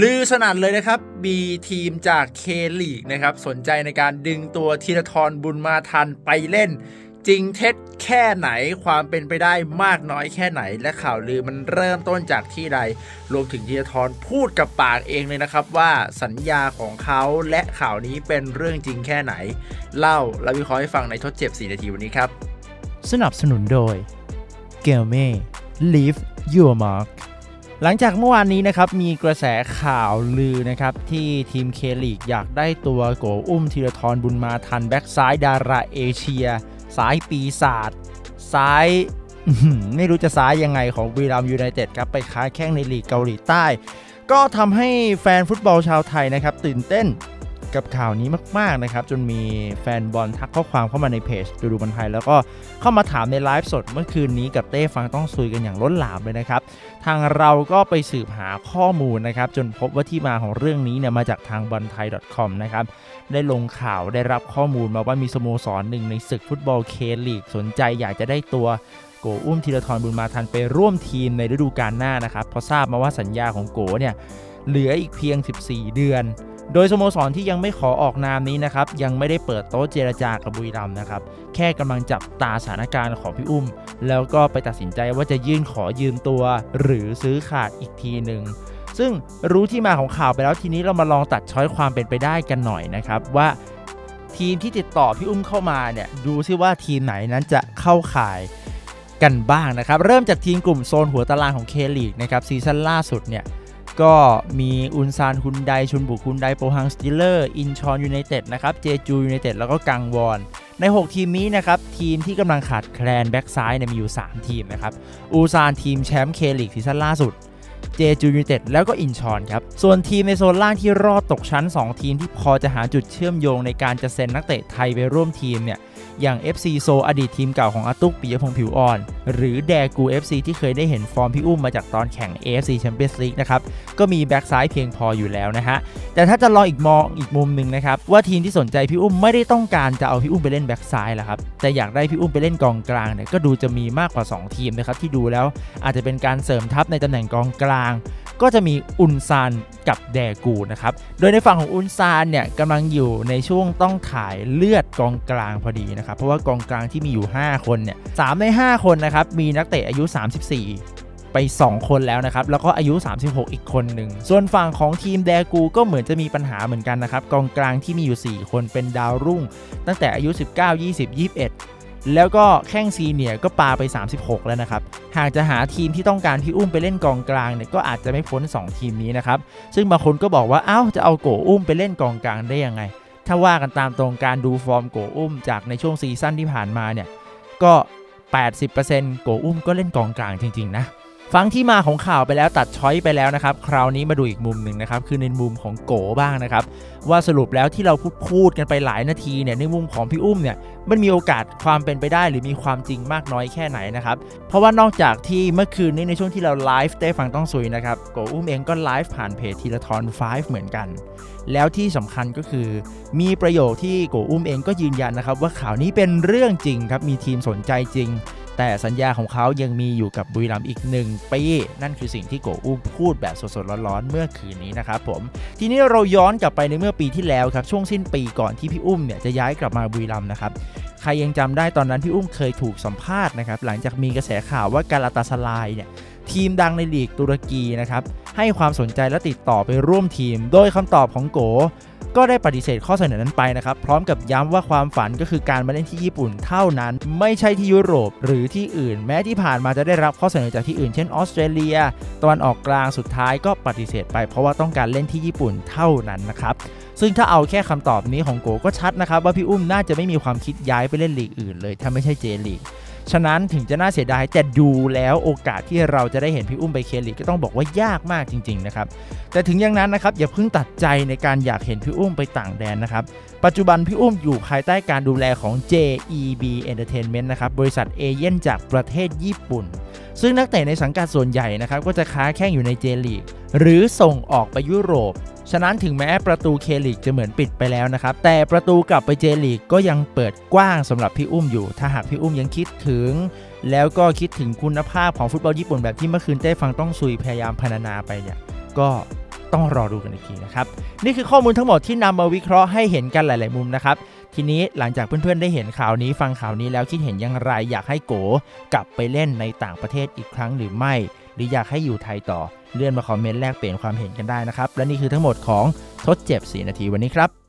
ลือสนั่นเลยนะครับมีทีมจากเคลีกนะครับ สนใจในการดึงตัวธีรทรบุญมาทันไปเล่น จริงเท็จแค่ไหนความเป็นไปได้มากน้อยแค่ไหน และข่าวลือมันเริ่มต้นจากที่ใด รวมถึงธีรทรพูดกับปากเองเลยนะครับ ว่าสัญญาของเขาและข่าวนี้เป็นเรื่องจริงแค่ไหน เล่าและวิเคราะห์ให้ฟังในทดเจ็บ 4 นาทีวันนี้ครับ สนับสนุนโดย g a l m e Leave Your Mark หลังจากเมื่อวานนี้นะครับมีกระแสข่าวลือนะครับที่ทีม K League อยากได้ตัวโกอุ้มธีราทรบุญมาทันแบ็กซ้ายดาราเอเชีย สายปีศาจซ้ายไม่รู้จะซ้ายยังไงของบุรีรัมย์ยูไนเต็ดครับไปค้าแข้งในลีกเกาหลีใต้ ก็ทำให้แฟนฟุตบอลชาวไทยนะครับตื่นเต้น กับข่าวนี้มาก ๆ นะครับ จนมีแฟนบอลทักข้อความเข้ามาในเพจดูดูบอลไทย แล้วก็เข้ามาถามในไลฟ์สดเมื่อคืนนี้กับเต้ฟังต้องซุยกันอย่างล้นหลามเลยนะครับ ทางเราก็ไปสืบหาข้อมูลนะครับ จนพบว่าที่มาของเรื่องนี้เนี่ยมาจากทางบอลไทย .com นะครับได้ลงข่าวได้รับข้อมูลมาว่ามีสโมสรหนึ่งในศึกฟุตบอลเคลีกสนใจอยากจะได้ตัวโกอุ้มธีรทรบุญมาทันไปร่วมทีมในฤดูกาลหน้านะครับพราะทราบมาว่าสัญญาของโกเนี่ยเหลืออีกเพียง 14 เดือน โดยสโมสรที่ยังไม่ขอออกนามนี้นะครับ ยังไม่ได้เปิดโต๊ะเจรจากับบุรีรัมย์นะครับ แค่กำลังจับตาสถานการณ์ของพี่อุ้ม แล้วก็ไปตัดสินใจว่าจะยื่นขอยืมตัว หรือซื้อขาดอีกทีหนึ่งซึ่งรู้ที่มาของข่าวไปแล้วทีนี้เรามาลองตัด choice ความเป็นไปได้กันหน่อยนะครับว่าทีมที่ติดต่อพี่อุ้มเข้ามาเนี่ยดูซิว่าทีมไหนนั้นจะเข้าข่ายกันบ้างนะครับ เริ่มจากทีมกลุ่มโซนหัวตารางของ K League นะครับซีซั่นล่าสุดเนี่ย ก็มีอุลซานฮุนไดชุนบุกฮุนไดโปฮังสตีลเลอร์สอินชอนยูไนเต็ดนะครับเจจูยูไนเต็ดแล้วก็กังวอนใน 6 ทีมนี้นะครับทีมที่กำลังขาดแคลนแบ็กซ้ายเนี่ยมีอยู่ 3 ทีมนะครับอูซานทีมแชมป์ K League ซีซั่นล่าสุดเจจูยูไนเต็ดแล้วก็อินชอนครับ ส่วนทีมในโซนล่างที่รอดตกชั้น 2 ทีมที่พอจะหาจุดเชื่อมโยงในการจะเซ็นนักเตะไทยไปร่วมทีมเนี่ย อย่าง FC โซอดีตทีมเก่าของอาตุ๊กปิยะพงษ์ผิวอ่อน หรือแดกู FC ที่เคยได้เห็นฟอร์มพี่อุ้มมาจากตอนแข่ง AFC Champions League นะครับ ก็มีแบ็กซ้ายเพียงพออยู่แล้วนะฮะ แต่ถ้าจะลองอีกมองอีกมุมหนึ่งนะครับ ว่าทีมที่สนใจพี่อุ้มไม่ได้ต้องการจะเอาพี่อุ้มไปเล่นแบ็กซ้ายแหละครับ แต่อยากได้พี่อุ้มไปเล่นกองกลางเนี่ยก็ดูจะมีมากกว่า 2 ทีมนะครับที่ดูแล้วอาจจะเป็นการเสริมทัพในตำแหน่งกองกลาง ก็จะมีอุนซานกับแดกูนะครับ โดยในฝั่งของอุนซานเนี่ยกำลังอยู่ในช่วงต้องถ่ายเลือดกองกลางพอดีนะครับ เพราะว่ากองกลางที่มีอยู่ 5 คนเนี่ยสใน 5 คนนะครับ มีนักเตะอายุ 34 ไป 2 คนแล้วนะครับ แล้วก็อายุ 36 อีกคนหนึ่ง ส่วนฝั่งของทีมแดกูก็เหมือนจะมีปัญหาเหมือนกันนะครับ กองกลางที่มีอยู่ 4 คนเป็นดาวรุ่ง ตั้งแต่อายุ 19 20 21แล้วก็แข้ง senior ก็ปาไป 36 แล้วนะครับ หากจะหาทีมที่ต้องการพี่อุ้มไปเล่นกองกลางเนี่ยก็อาจจะไม่พ้น 2 ทีมนี้นะครับ ซึ่งบางคนก็บอกว่า เอ้า จะเอาโกอุ้มไปเล่นกองกลางได้ยังไง ถ้าว่ากันตามตรงการดูฟอร์มโกอุ้มจากในช่วงซีซั่นที่ผ่านมาเนี่ยก็ 80%โกอุ้มก็เล่นกองกลางจริง ๆ นะ ฟังที่มาของข่าวไปแล้วตัดช้อยไปแล้วนะครับ คราวนี้มาดูอีกมุมหนึ่งนะครับ คือในมุมของโกบ้างนะครับ ว่าสรุปแล้วที่เราพูดพูดกันไปหลายนาทีเนี่ยในมุมของพี่อุ้มเนี่ยมันมีโอกาสความเป็นไปได้หรือมีความจริงมากน้อยแค่ไหนนะครับ เพราะว่านอกจากที่เมื่อคืนนี้ในช่วงที่เราไลฟ์ได้ฟังต้องซุยนะครับโกอุ้มเองก็ไลฟ์ผ่านเพจทีละทอน5เหมือนกัน แล้วที่สำคัญก็คือ มีประโยคที่โกอุ้มเองก็ยืนยันนะครับว่าข่าวนี้เป็นเรื่องจริงครับมีทีมสนใจจริง แต่สัญญาของเขายังมีอยู่กับบุรีรัมย์อีก 1 ปี นั่นคือสิ่งที่โกอุ้มพูดแบบสดๆร้อนๆเมื่อคืนนี้นะครับผม ทีนี้เราย้อนกลับไปในเมื่อปีที่แล้วครับ ช่วงสิ้นปีก่อนที่พี่อุ้มเนี่ยจะย้ายกลับมาบุรีรัมย์นะครับใครยังจำได้ตอนนั้นพี่อุ้มเคยถูกสัมภาษณ์นะครับหลังจากมีกระแสข่าวว่าการาตาสลายเนี่ยทีมดังในลีกตุรกีนะครับให้ความสนใจและติดต่อไปร่วมทีม โดยคำตอบของโก ก็ได้ปฏิเสธข้อเสนอนั้นไปนะครับ พร้อมกับย้ำว่าความฝันก็คือการมาเล่นที่ญี่ปุ่นเท่านั้น ไม่ใช่ที่ยุโรปหรือที่อื่น แม้ที่ผ่านมาจะได้รับข้อเสนอจากที่อื่น เช่นออสเตรเลียตะวันออกกลางสุดท้ายก็ปฏิเสธไป เพราะว่าต้องการเล่นที่ญี่ปุ่นเท่านั้นนะครับซึ่งถ้าเอาแค่คำตอบนี้ของโกก็ชัดนะครับ ว่าพี่อุ้มน่าจะไม่มีความคิดย้ายไปเล่นลีกอื่นเลย ถ้าไม่ใช่เจลีก ฉะนั้นถึงจะน่าเสียดายแต่ดูแล้วโอกาสที่เราจะได้เห็นพี่อุ้มไปเคลีกก็ต้องบอกว่ายากมากจริงๆนะครับแต่ถึงอย่างนั้นนะครับอย่าเพิ่งตัดใจในการอยากเห็นพี่อุ้มไปต่างแดนนะครับปัจจุบันพี่อุ้มอยู่ภายใต้การดูแลของ JEB Entertainment นะครับบริษัทเอเย่นจากประเทศญี่ปุ่น ซึ่งนักเตะในสังกัดส่วนใหญ่นะครับก็จะค้าแข่งอยู่ในเจลีกหรือส่งออกไปยุโรป ฉะนั้นถึงแม้ประตูเคลีกจะเหมือนปิดไปแล้วนะครับ แต่ประตูกลับไปเจลีกก็ยังเปิดกว้างสำหรับพี่อุ้มอยู่ ถ้าหากพี่อุ้มยังคิดถึง แล้วก็คิดถึงคุณภาพของฟุตบอลญี่ปุ่นแบบที่เมื่อคืนเต้ฟังต้องซุยพยายามพรรณนาไปเนี่ยก็ต้องรอดูกันอีกทีนะครับ นี่คือข้อมูลทั้งหมดที่นำมาวิเคราะห์ให้เห็นกันหลาย ๆ มุมนะครับ ทีนี้หลังจากเพื่อน ๆ ได้เห็นข่าวนี้ฟังข่าวนี้แล้วคิดเห็นอย่างไรอยากให้โก กลับไปเล่นในต่างประเทศอีกครั้งหรือไม่ หรืออยากให้อยู่ไทยต่อเลื่อนมาคอมเมนต์แลกเปลี่ยนความเห็นกันได้นะครับ และนี่คือทั้งหมดของทดเจ็บ 4 นาทีวันนี้ครับ